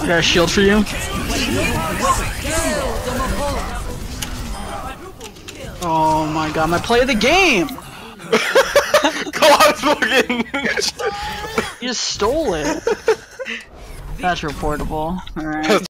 I got a shield for you. Oh my god, my play of the game! Go on, fucking. You just stole it. That's reportable. Alright.